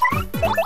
Bye.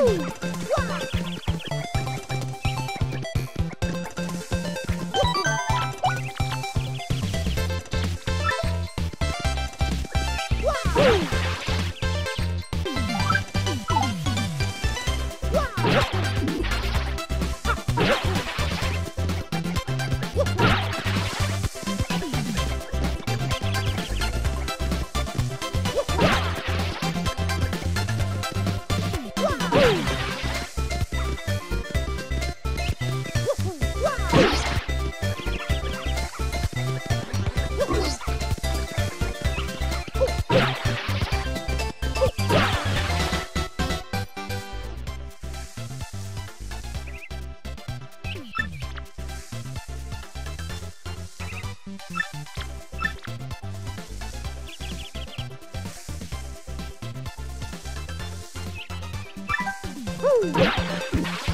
Woo! Woo!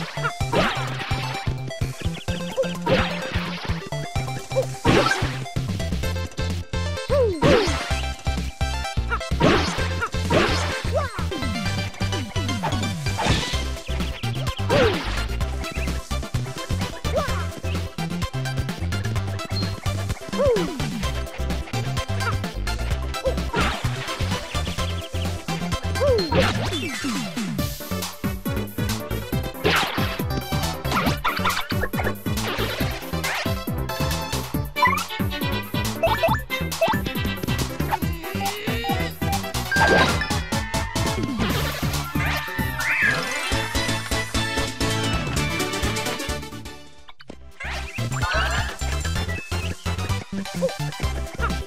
Ha!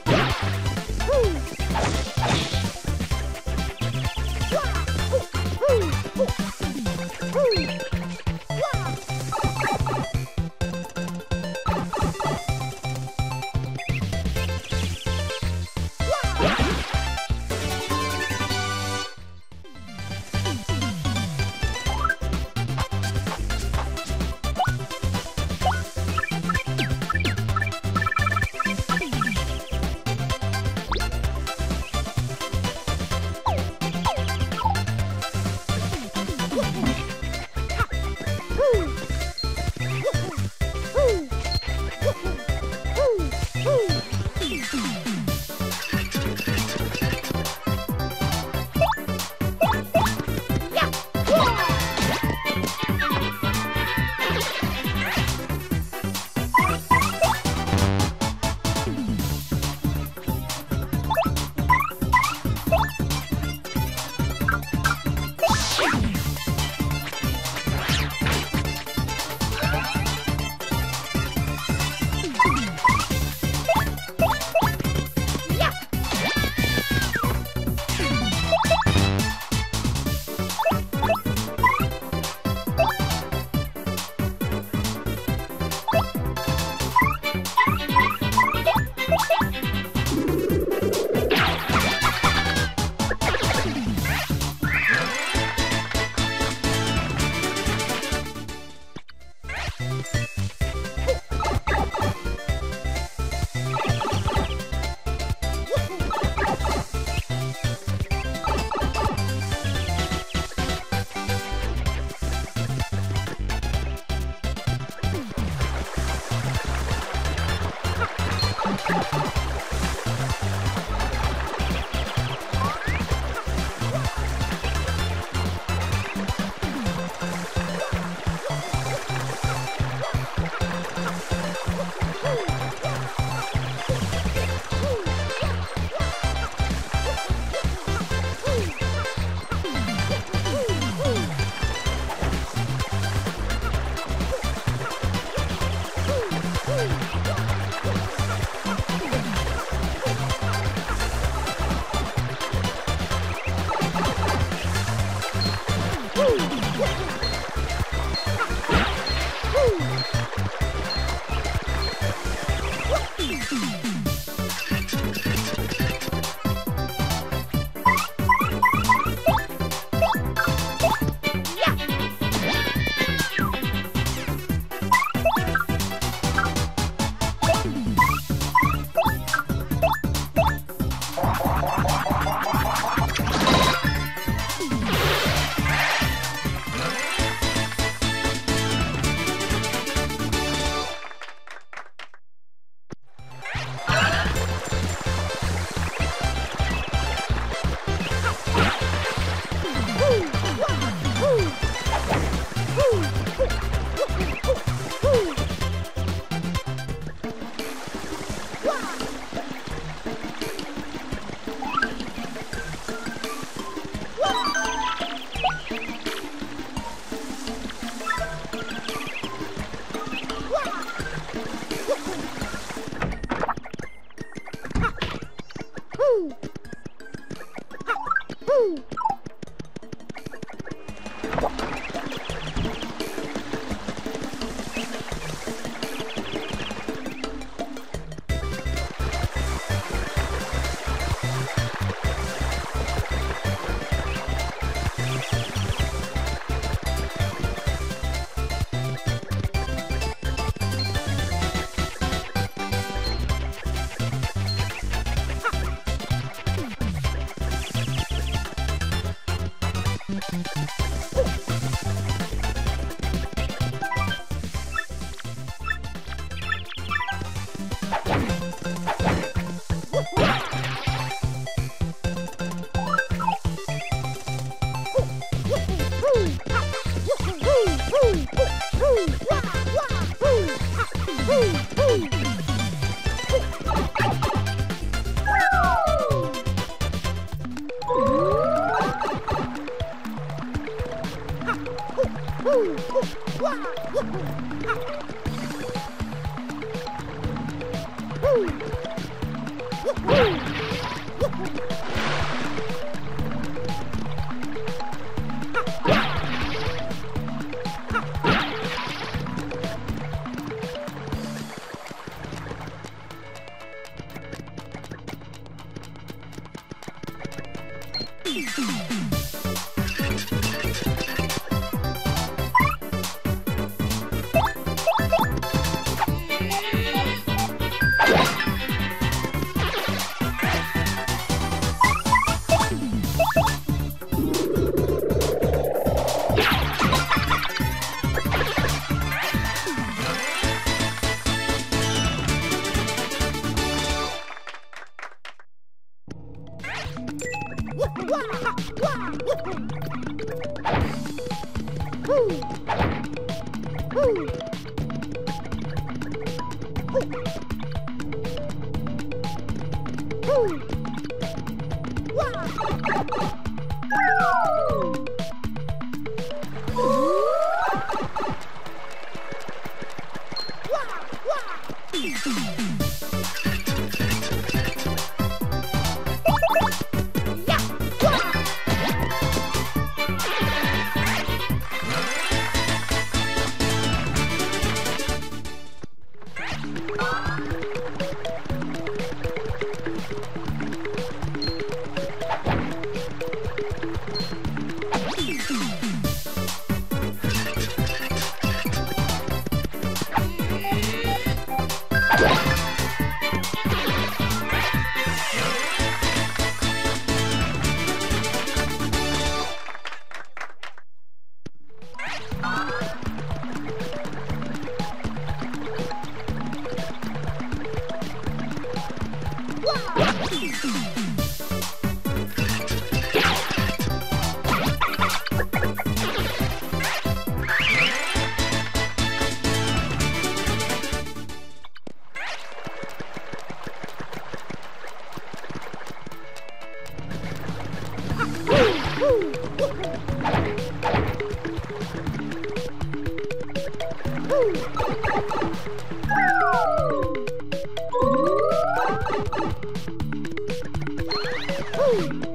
Woo!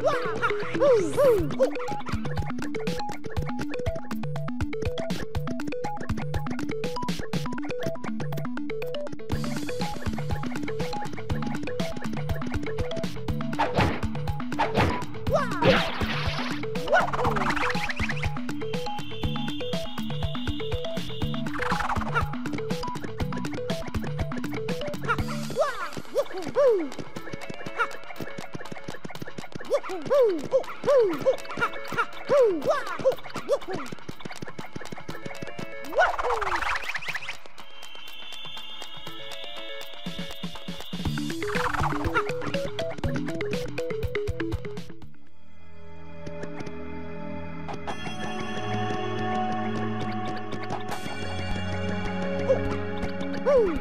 Woo! Woo!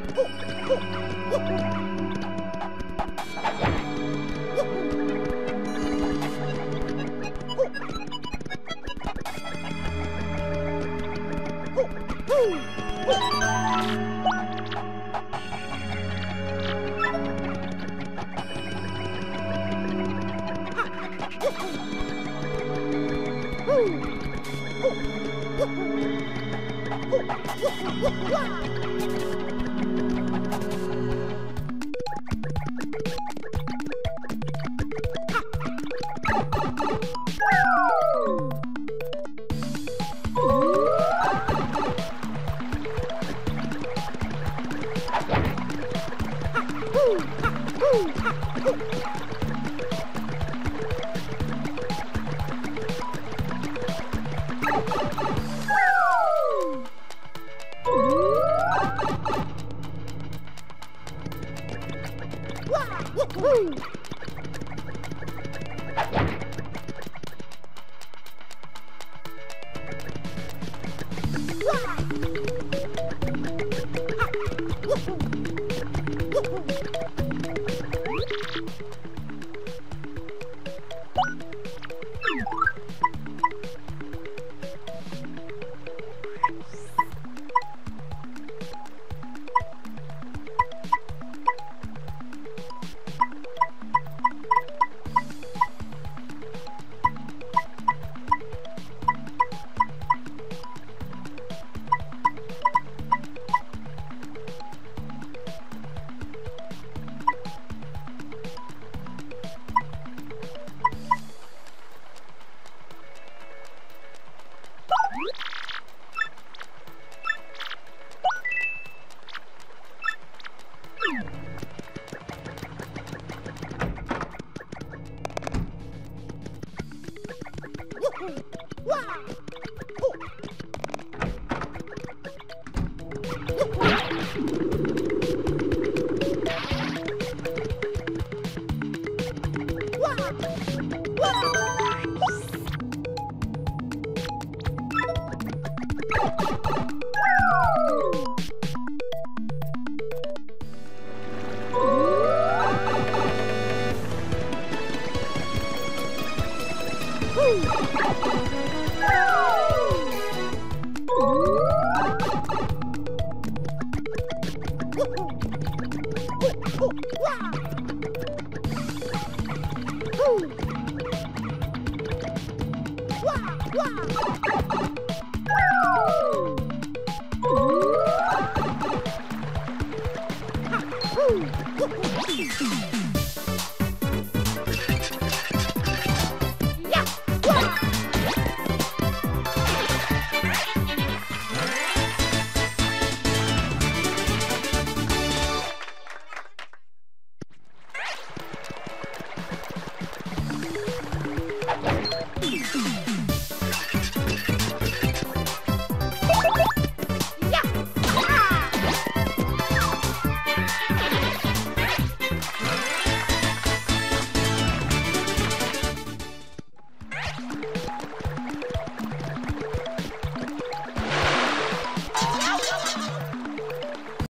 Wow.